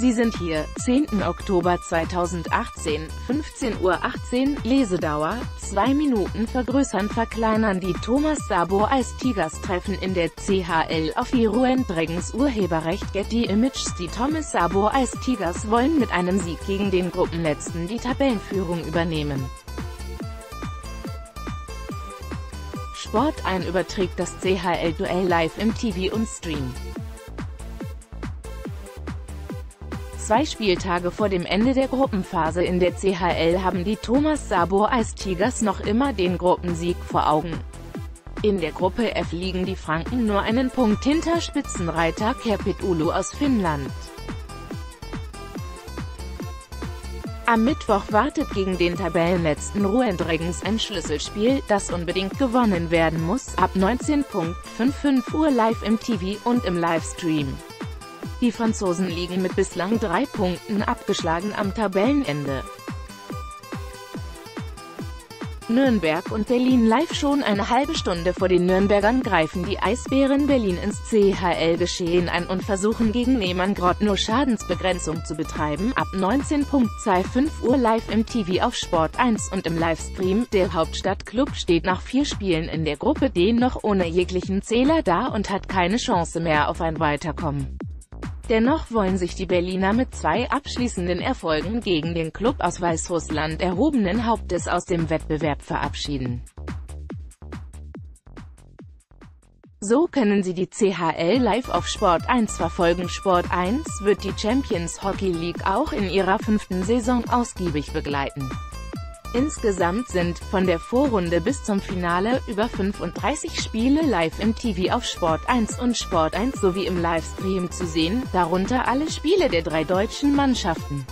Sie sind hier, 10. Oktober 2018, 15.18 Uhr, Lesedauer, 2 Minuten vergrößern verkleinern Die Thomas Sabo als Tigers treffen in der CHL auf die Rouen Dragons Urheberrecht Getty Images Die Thomas Sabo als Tigers wollen mit einem Sieg gegen den Gruppenletzten die Tabellenführung übernehmen. Sport ein überträgt das CHL-Duell live im TV und Stream. Zwei Spieltage vor dem Ende der Gruppenphase in der CHL haben die Thomas Sabo Ice Tigers noch immer den Gruppensieg vor Augen. In der Gruppe F liegen die Franken nur einen Punkt hinter Spitzenreiter Kerpit aus Finnland. Am Mittwoch wartet gegen den Tabellenletzten Rouen ein Schlüsselspiel, das unbedingt gewonnen werden muss, ab 19.55 Uhr live im TV und im Livestream. Die Franzosen liegen mit bislang drei Punkten abgeschlagen am Tabellenende. Nürnberg und Berlin live schon eine halbe Stunde vor den Nürnbergern greifen die Eisbären Berlin ins CHL-Geschehen ein und versuchen gegen Nehmann nur Schadensbegrenzung zu betreiben. Ab 19.25 Uhr live im TV auf Sport 1 und im Livestream. Der Hauptstadtklub steht nach vier Spielen in der Gruppe D noch ohne jeglichen Zähler da und hat keine Chance mehr auf ein Weiterkommen. Dennoch wollen sich die Berliner mit zwei abschließenden Erfolgen gegen den Klub aus Weißrussland erhobenen Hauptes aus dem Wettbewerb verabschieden. So können Sie die CHL live auf Sport 1 verfolgen. Sport 1 wird die Champions Hockey League auch in ihrer fünften Saison ausgiebig begleiten. Insgesamt sind, von der Vorrunde bis zum Finale, über 35 Spiele live im TV auf Sport 1 und Sport 1 sowie im Livestream zu sehen, darunter alle Spiele der drei deutschen Mannschaften.